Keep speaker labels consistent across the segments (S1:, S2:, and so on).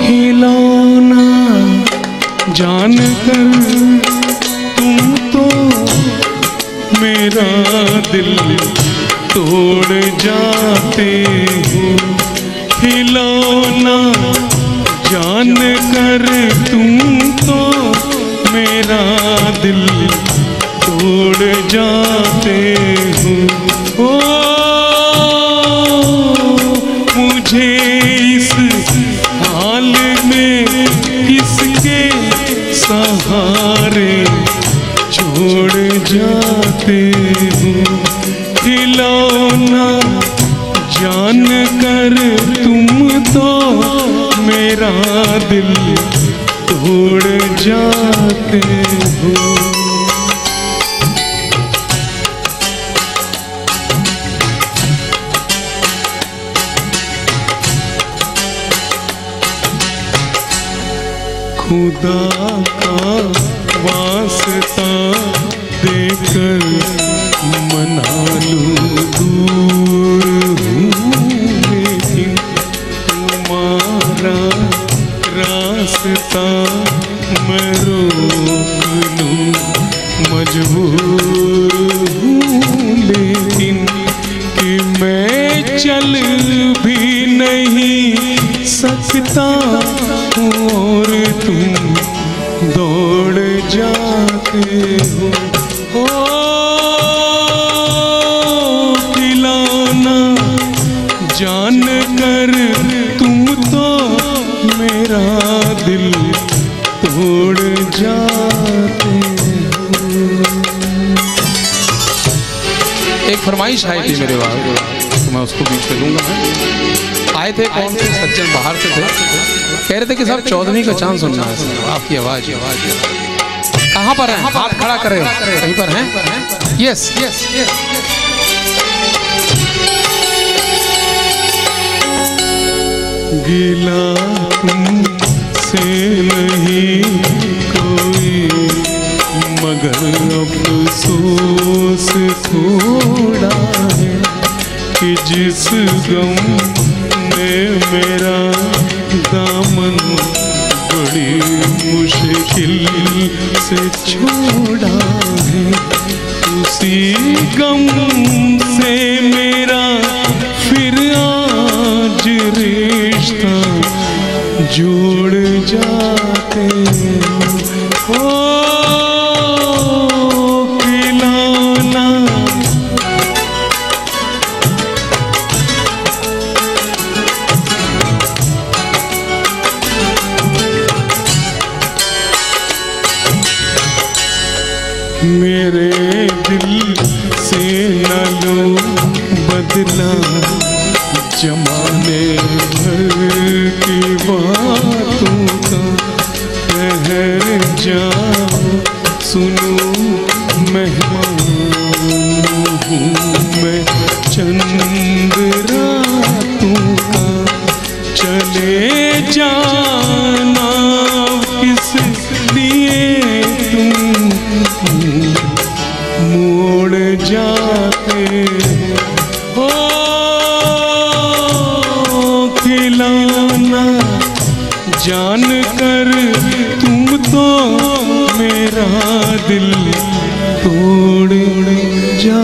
S1: खिलौना जान कर तुम तो मेरा दिल तोड़ जाते हो। खिलौना जान कर तुम तो मेरा दिल तोड़ जाते मुझे इस हाल में किसके सहारे छोड़ जाते हो? खिलौना जान कर तुम तो मेरा दिल तोड़ जाते हो। खुदा का वास्ता देकर मना लूँ दूर हूँ लेकिन तुम्हारा रास्ता मैं रोक लूँ। मजबूर हूँ लेकिन कि मैं चल भी नहीं सकता और दिल तोड़ जाते
S2: एक फरमाइश आई थी मेरे वहाँ तो मैं उसको बीच में लूँगा आए थे कौन से? सज्जन बाहर से थे। कह रहे थे कि साहब, चौधरी का चाँद सुनना है। आपकी आवाज़। आवाज़ कहाँ पर है? हाथ खड़ा करे कहीं पर हैं? यस यस
S1: गिला तुमसे नहीं कोई, मगर अफसोस थोड़ा है कि जिस गम ने मेरा दामन बड़ी मुश्किल से छोड़ा है, उसी गम से मेरा फिर आज रिश्ता जोड़ जाते हो। मेरे दिल से न लो बदला जमाने मैं चले जाना किस मोड़ खिलौना जान कर तुम तो मेरा दिल तोड़ जा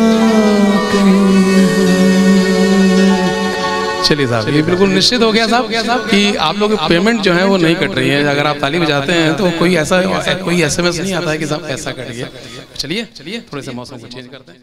S2: चलिए साहब ये बिल्कुल निश्चित हो गया साहब कि आप लोग की पेमेंट जो है वो नहीं कट रही है। अगर आप ताली बजाते हैं तो कोई ऐसा कोई एसएमएस नहीं आता है कि साहब ऐसा कट गया चलिए चलिए थोड़े से मौसम को चेंज करते हैं।